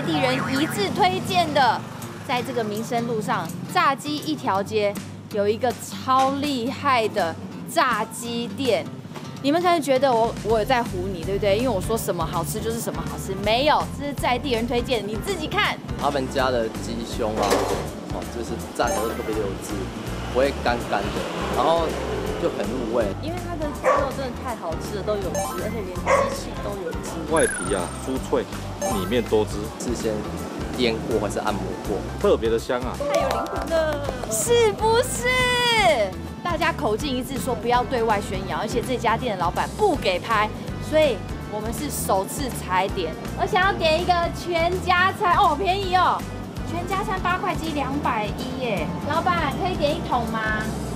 在地人一致推荐的。在这个民生路上，炸鸡一条街有一个超厉害的炸鸡店。你们可能觉得我我有在唬你，对不对？因为我说什么好吃就是什么好吃，没有，这是在地人推荐，你自己看。他们家的鸡胸啊，哦，就是炸的特别有汁，不会干干的，然后就很入味。因为它的鸡肉真的太好吃了，都有汁，而且连机器都有汁。外皮啊酥脆，里面多汁，事先腌过还是按摩过，特别的香啊。太有灵魂了，是不是？大家口径一致说不要对外宣扬，而且这家店的老板不给拍，所以我们是首次踩点。我想要点一个全家餐哦，便宜哦，全家餐八块鸡两百一耶。老板可以点一桶吗？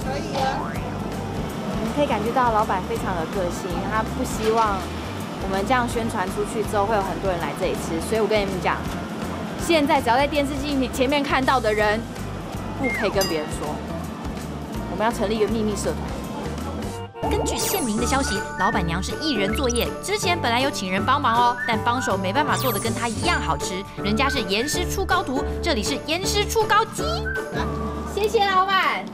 可以啊。你可以感觉到老板非常的个性，他不希望我们这样宣传出去之后会有很多人来这里吃，所以我跟你们讲，现在只要在电视机前面看到的人，不可以跟别人说。我们要成立一个秘密社团。根据县民的消息，老板娘是一人作业，之前本来有请人帮忙哦，但帮手没办法做的跟她一样好吃，人家是盐师出高徒，这里是盐师出高鸡。谢谢老板。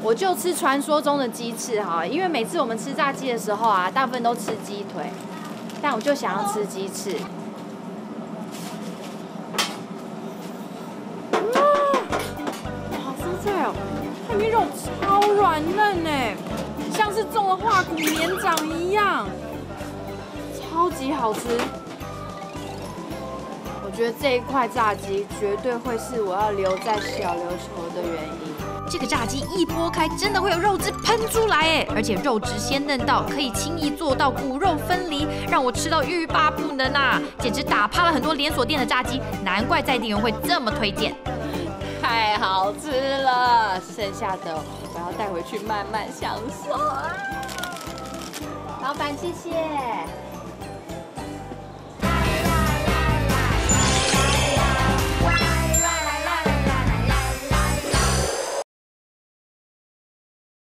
我就吃传说中的鸡翅哈，因为每次我们吃炸鸡的时候啊，大部分都吃鸡腿，但我就想要吃鸡翅。哇好酥脆哦！里面肉超软嫩哎，像是中了化骨绵掌一样，超级好吃。我觉得这一块炸鸡绝对会是我要留在小琉球的原因。这个炸鸡一剥开，真的会有肉汁喷出来哎，而且肉质鲜嫩到可以轻易做到骨肉分离，让我吃到欲罢不能啊！简直打趴了很多连锁店的炸鸡，难怪在地人会这么推荐。太好吃了，剩下的我要带回去慢慢享受。老板，谢谢。